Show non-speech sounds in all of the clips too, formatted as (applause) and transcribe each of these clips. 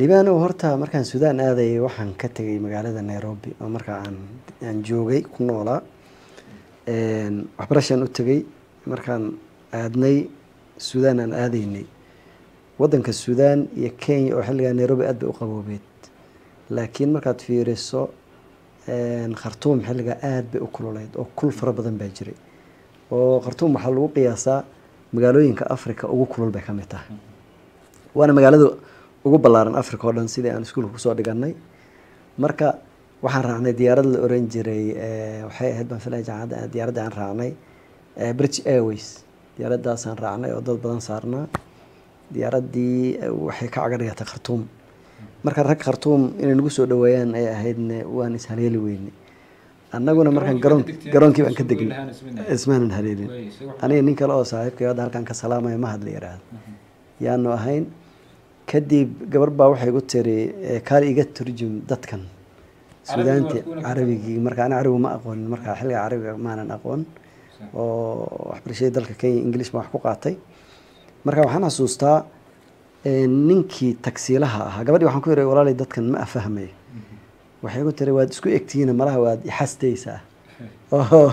libaano horta markaan suudaan aadayay waxaan ka tegay magaalada nairobi oo markaa aan aan joogay ku noolaa waxbarashaan u tegay. Markaan aadnay suudaan aan aadaynay. Wadanka suudaan iyo kenya oo xilligaa nairobi aad bay u qaboobeed. Laakiin markaad fiiriso khartuum xilligaa aad bay u kululeyd oo kul fara badan baa jiray. Oo khartuum waxaa lagu qiyaasaa magaalooyinka africa ugu kulul bay ka mid tahay. Waana magaalada ugu ballaaran africa oo dhan sidii aan iskuulka ku soo dhiganay. Marka waxaan raacnay diyaarad la oran jiray waxay ahayd baan filaya jaamacadda diyaaradda aan raacnay british airways. Diyaaraddaasaan raacnay oo dad badan saarnaa. Diyaaraddii waxay ka caga dhigatay khartuum marka rag khartuum inay nagu soo dhaweeyaan ay ahaydne waan ishaleeli weynay. Annaguna markaan garoon garoonkii baan ka degnay. ismaanan haleelin. Aniga nin kale oo saaxiibkay hadda halkaan ka salaamaya mahad la yidhaahdo yaanu ahayn kadib gabar baa waxay igu tiri kaali iga turjum dadkan. Suudaanti carabigii marka ani carabigu ma aqoonin marka xilliga carabiga maanan aqoon oo waxbarashadii dalka kenya english baan wax ku qaatay. Marka waxaan xasuustaa ninkii tagsiilaha ahaa gabadhii waxaan ku yidhi walaalay dadkan ma afahmayo waxay ku tiri waad isku egtihiin malaha waad ixastaysaa oo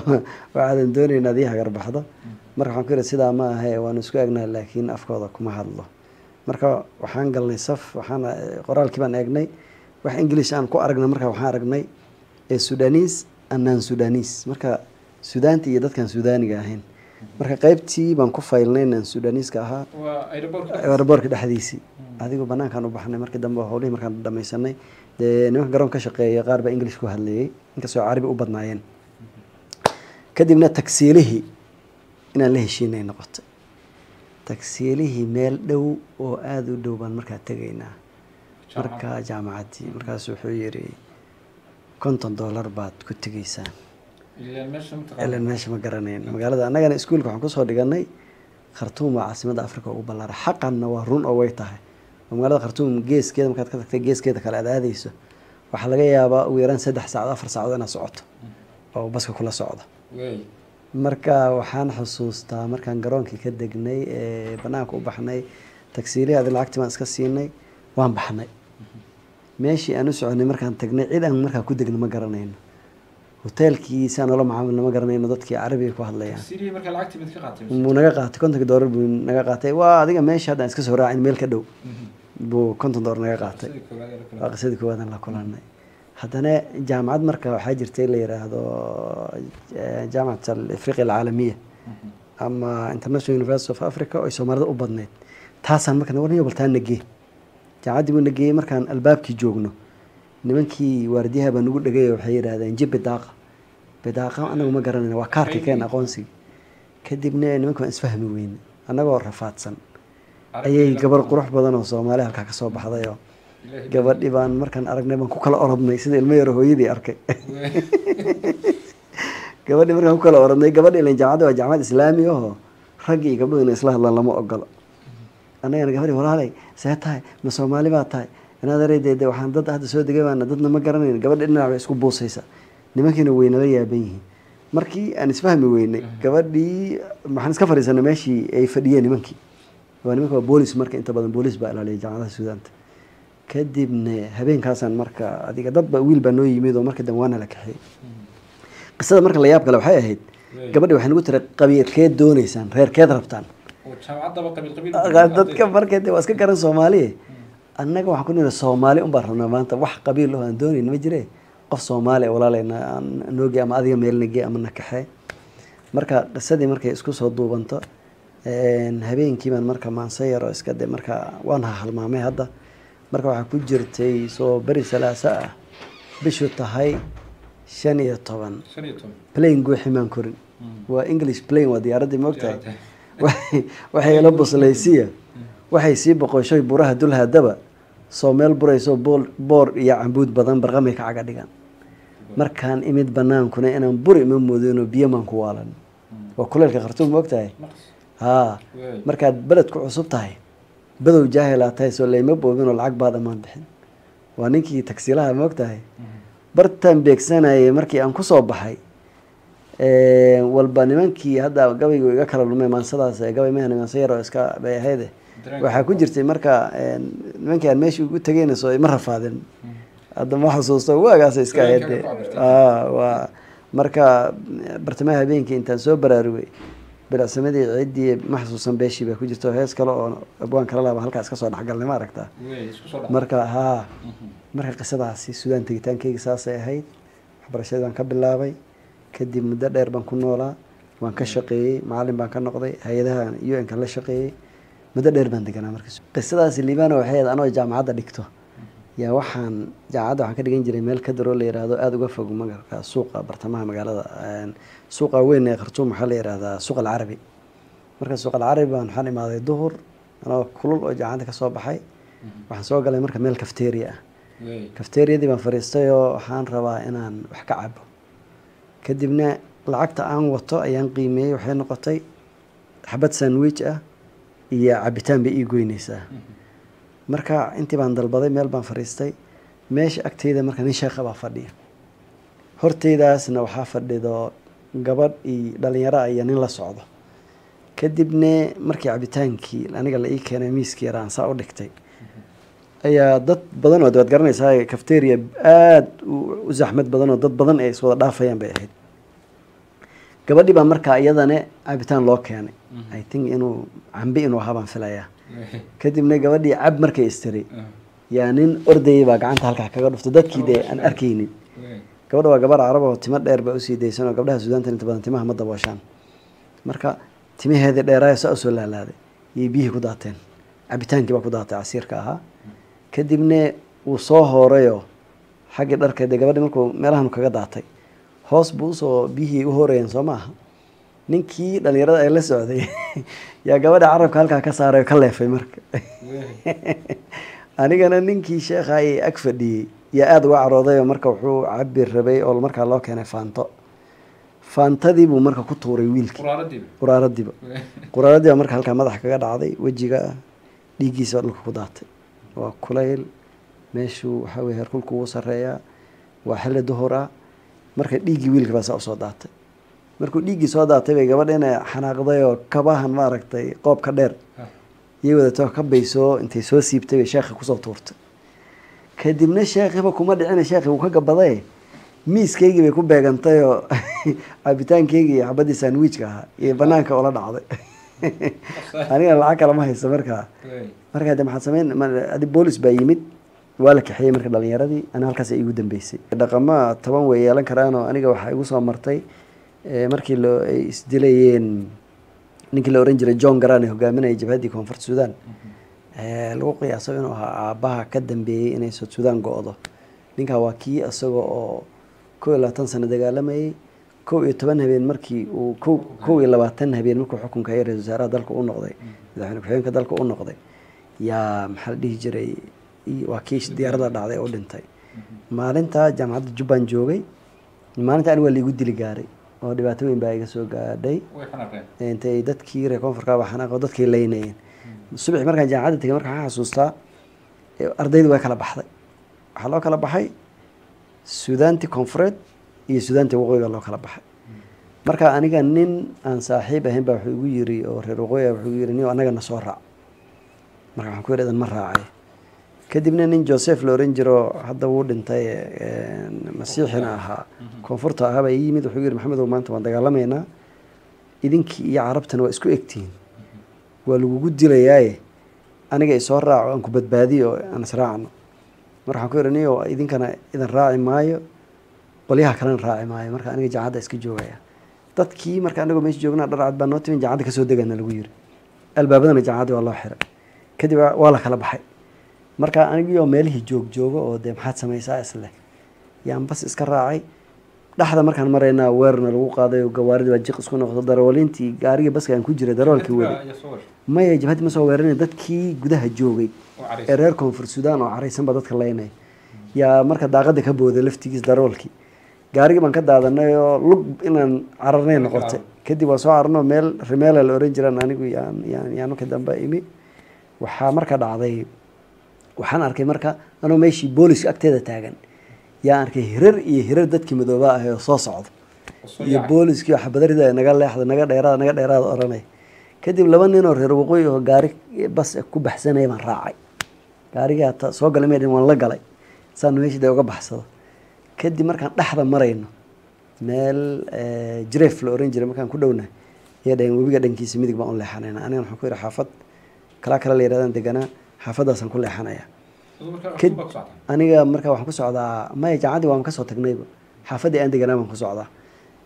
waxaadan doonayn ad ii hagarbaxdo marka waxaan ku yidhi sidaa ma ahe waanu isku egnaa laakiin afkooda kuma hadlo marka waxaan galnay saf waxaan qoraalkii baan eegnay. Wax english aan ku aragnay marka waxaan aragnay sudanis anaan sudanis marka sudaanta iyo dadkaan sudaaniga ahayn. Marka qaybtii baan ku faylnay inaan sudaniiska ahaa. Aeroboortka dhexdiisii adigoo banaankaan u baxnay markii dambe howlihii markaan dhamaysanay dee nimanka garoon ka shaqeeya qaar baa english ku hadlayay. Inkastoo carabi u badnaayeen. Kadibna tagsiilihii inaan la heshiinay noqotay tagsiilihii meel dhow oo aada u dhow baan markaa tegaynaa. Marka jaamacaddii markaas wuxuu yidhi konton dollar baad ku tegaysaan. Ilan meesha ma garanayn. Magaalada annagana iskuulka waxaan ku soo dhiganay khartuum waa caasimadda africa ugu ballaara. Xaqanna waa run oo way tahay. Oo magaalada khartuum geeskeeda markaad ka tagtay geeskeeda kale aad aadayso waxaa laga yaabaa ugu yaraan saddex saacad afar saacadood inaad socoto oo baska kula socdo marka waxaan xusuustaa markaan garoonkii ka degnay ee banaanka u baxnay tagsiilihii adi lacagtii baan iska siinay waan baxnay. Meeshii aan u soconay markaan tagnay cid aan markaa ku degno ma garanayno. Hoteelkii saa noola macaamilna ma garanayno dadkii carabiga ku hadlayaan. Buu naga qaatay kontonka doolar buu naga qaatay. Waa adiga meesha haddaan iska soo raacin meel ka dhow. Buu konton doolar naga qaatay. Waa qisadii koowaadaan la kulanay haddana jaamacad marka waxaa jirtay la yiraahdo jaamacat alafriqiya alcaalamiya. Ama international university of africa oo ay soomaalida u badneyd taasaan marka warniyo baltaa nagee jaamacaddii buu nageeyey markaan albaabkii joogno. Nimankii waardiyaha baa nagu dhegay waxay yidhahdeen jib bidaaqa. Bidaaqa anagu ma garanayna waa kaarka keen aqoonsiga kadibna nimanka waan isfahmi weyne. Annagoo rafaadsan ayay gabar qurux badan oo soomaali halkaa ka soo baxday oo gabadhi baan markaan aragnay baan ku kala orodnay sida ilmo yaro hooyadii arkay. (laughs) Gabadhi markaan ku kala orodnay gabadhi ilan jaamacadda waa jaamacad islaami ahoo raggi iyo gabdhuhu inay isla hadlaan lama ogolo annagana gabadhi walaalay see tahay ma soomaali baa tahay? Inaadaredeede waxaan dad hadda soo degay baana dadna ma garanayn gabadhi dhinac bay isku buusaysa. Nimankiina weynala yaaban yihiin. Markii aan isfahmi weynay gabadhii waxaan iska fadhiisanay meeshii ay fadhiyeen nimankii. Waa nimanka waa boolis marka inta badan boolis baa ilaaliyay jaamacadaha suudaanta kadibna habeenkaasaan marka adiga dad ba wiil baa noo yimid oo marka dambe waana la kaxeeyey qisada marka la yaab kale waxay ahayd gabadhi waxay nagu tiri qabiilkeed dooneysaan reerkeed rabtaan. Dadka marka waa iska garan soomaaliye annaga waxaan ku niri soomaali un baan rabnaa maanta wax qabiil oo aan doonayn ma jire. Qof soomaali walaaleyna nooge ama adiga meelnage ama nakaxee marka qisadii markay isku soo duubanto habeenkii baan marka maanse yaro iska de marka waan halmaamay hadda marka waxaa ku jirtay soo beri salaaso ah. Bishu tahay shan iyo toban. Plain guuximaan korin. Waa english plain waa diyaaraddii moogtahay (laughs) waxay ila buslaysiya waxay sii boqoshoy buraha dulhadaba soo meel burayso boor iyo cambuud badan barqamay ka caga dhigan markaan imid banaankuna inaan buri ima moodino biyo maan ku waalan. Waa kuleelka khartuum ma ogtahay haa. Markaad beled ku cusub tahay badow jaahilaa tahay soo layma boobin oo lacag baad amaan bixin. Waa ninkii tagsiilaha ma ogtahay? Bartaan beegsanayay markii aan ku soo baxay. Walba nimankii hadda gabaygu iga kala lumay maansadaas gabay mahana maanse yar oo iska bay ahayde waxaa ku jirtay marka nimankii aan meeshii ugu tegeynayso ima rafaadin. Hadda ma xasuusto waagaasa iska ahayde waa marka bartamaha habeenkii intaan soo baraarugay bilacsamadii ciddii ma xasuusan beeshii baa ku jirta hees kale oo abwaan kala laaba halkaa iska soo dhexgalnay ma aragtaa marka haa. Marka qisadaasi suudaan tegitaankeyga saasay ahayd waxbarashadii baan ka bilaabay kadib muddo dheer baan ku noolaa waan ka shaqeeyey macalin baan ka noqday hay'adaha u n ka la shaqeeyey. Muddo dheer baan deganaa markas qisadaasi liibana waxay ahayd anoo jaamacadda dhigto yaa waxaan jaamacadda waxaan ka dhigan jiray meel ka daroo la yihahdo aada uga fog magarka suuqa bartamaha magaalada suuqa weyn ee khartuum waxaa la yihahdaa suuq alcarabi marka suuq alcarabi baan waxaan imaaday duhur anoo kulul oo jaamacadda ka soo baxay. Waxaan soo galay marka meel cafteria ah. Cafteriyadii baan fariistay oo waxaan rabaa inaan wax ka cabo kadibna lacagta aan wato ayaan qiimeeyey waxay noqotay xabad sandwich ah iyo cabitaan bay ii goyneysaa marka intii baan dalbaday meel baan fadhiistay meesha agteyda marka nin sheekha baa fadhiya. Horteydaasna waxaa fadhido gabadh iyo dhalinyaro iyo nin la socdo. Kadibne markii cabitaankii aniga la ii keenay miiskii yaraan saa u dhigtay ayaa dad badan oo waad garanaysaa cafteria aada u zaxmad badan oo dad badan ay iswada dhaafayaan bay ahayd. Gabadhii baa markaa iyadane cabitaan loo keenay. I think inuu cambi inuu ahaa baan filayaa kadibna gabadhii cab markay istiray. Yaa nin ordayay baa gacanta halkaa kaga dhuftay dadkii dee aan arkaynin. Gabadha waa gabar carab oo timo dheer baa u sii daysan oo gabdhaha suudaanta inta badan timaha ma dabooshaan. Marka timaheedii dheeraayo saa u soo laalaaday. Iyay biyihii ku daateen. Cabitaankii baa ku daatay casiirka ahaa. Kadibna wuu soo hoorayoo xaggii dharka dee gabadhi markuu meelahanu kaga daatay. Hoos buu u soo biyihii u hoorayeen soo maaha ninkii dhalinyarada ay la socday (laughs) yaa gabadha carabka halkaa ka saaray oo ka leefay marka. (laughs) Anigana ninkii sheekha ay ag fadhiyey yaa aada uga carooday oo marka wuxuu cabi rabay oo markaa loo keenay faanto. Faantadii buu marka ku tuuray wiilkii. Quraaradiiba. Quraaradiiba. (laughs) Marka halkaa madaxa kaga dhacday wejiga dhiiggiisa dhulka ku daatay. Waa kulayl meeshuu waxaa weye herkulku wuu sareeyaa waa xilli duhur ah marka dhiiggii wiilka baa saa u soo daatay markuu dhiiggii soo daatay bay gabadha inay xanaaqday oo kabahan maaragtay qoobka dheer. Iyay wadato ka baysoo intay soo siibtay bay sheekhi ku soo tuurtay. Kadibna sheekhiba kuma dhicina sheekhi wuu ka gabaday miiskaygii bay ku beegantay oo (laughs) cabitaankeygii iyo xabadii sandwichka ahaa iyo banaanka oola dhacday. (laughs) Anigana lacag kale ma hayso markaa. Markaa de maxaad sameyn boolis baa yimid waa la kaxeeyey marka dhalinyaradii ana halkaas igu dambeysay. Dhaqama toban way yeelan karaan oo aniga waxaa igu soo martay markii loo ay isdilayeen ninkii la oran jiray john garan hogaaminaya jabhaddii koonfurta suudan lagu qiyaaso inuu ahaa aabbaha ka dambeeyey inay sud suudan go-do. Ninkaa waa kii isaga oo kow iyo labaatan sano dagaalamayay kow iyo toban habeen markii uu ko iyo labaatan habeen markuu xukunka ay ra'isul wasaaraha dalka u noqday madaxweyne ku-xigeenka dalka u noqday. Yaa maxaa la dhihi jiray? Waa kii diyaaradda dhacday oo dhintay. Maalinta jaamacadda jubban joogay. Maalinta ani waa laigu dili gaaray oo dhibaato weyn baa iga soo gaadhay intay dadkii reer koonfurkaaba xanaaq oo dadkay leynayeen subaxi markaan jaamacadda tegay marka waxaan xasuustaa ardaydu way kala baxday. Waxaa loo kala baxay suudaantii koonfureed iyo suudaantii waqooyiga loo kala baxay. Marka aniga nin aan saaxiib ahayn baa wuxuu igu yiri oo reer waqooyiga wuxuu igu yiri nin anaga na soo raac. Marka waxaan ku yidhi idan ma raacay kadibna nin joseph la oran jiro hadda wuu dhintay masiixina ahaa. Koonfurta ahaa baa ii yimid wuxuu yiri maxamedow maanta waan dagaalamaynaa. Idinkii iyo carabtana waa isku egtihiin waa lagugu dilayaaye. Aniga isoo raaco aan ku badbaadiyo oo aan israacno mar waxaan ku yidhi niyo idinkana idan raaci maayo. Qolyaha kalena raaci maayo. Marka aniga jaacadda iska joogaya. Dadkii marka anagoo meesha joognaa dharcad baa noo timin jaacadda ka soo degana lagu yiri albaabadana jaacaddi waa loo xiray. Kadib waa la kala baxay marka anigiioo meelihii joog joogo oo dee maxaad samaysaa isleh yaan bas iska raacay. Dhexda markaan maraynaa weerarna lagu qaaday oo gawaaridii baa jiq isku noqdo darawaliintii gaarigii baska aan ku jiray darawalkii weli maya jabhaddi ma soo weerarin dadkii gudaha joogay ee reer koonfur suudaan oo caraysan baa dadka leynay yaa marka daaqada ka booday laftigiis darawalkii. Gaarigii baan ka daadanay oo lug inaan cararnay noqotay. Kadib waa soo cararno meel rimeela la oran jiraan anigu yaan yaan yaan marka dambe imi. Waxaa marka dhacday waxaan arkay marka anuu meeshii booliska agteeda taagan. Yaa arkay hirar iyo hirar dadkii madoobaa ahay oo soo socdo. Iyo booliskii xabadarida naga leexda naga dheeraada naga dheeraada oranay. Kadib laba nin oo reer waqooyi oo gaari bas ku baxsanaya baan raacay. Gaarigii hata soo galay meedhin waan la galay. Saan meeshii dee uga baxsado. Kadib markaan dhexda marayno meel jireef la oran jiray markaan ku dhownahay ayaa dhaheen webiga dhankiisa midig baan u leexanayna. Anigan waxaan ku yidhi xaafad kalaa kale la yidhahdaan deganaa xaafaddaasaan ku leexanaya. Aniga marka waxaan ku socdaa maya jaamacaddii waan ka soo tagnayba xaafaddii aan deganaa baan ku socdaa.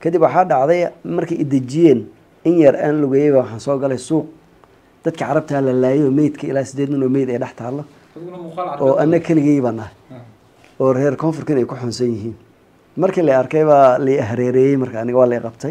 Kadib waxaa dhacday markay idejiyeen in yar aan lugeeyeyba waxaan soo galay suuq. Dadka carabtaa la laayay oo meydka ilaa sideed nin oo meyd ay dhex taallo. Oo ana keligay baan ahay. Oo reer koonfurkan ay ku xunsan yihiin. Markii la arkay baa la hareereeyey marka aniga waa la qabtay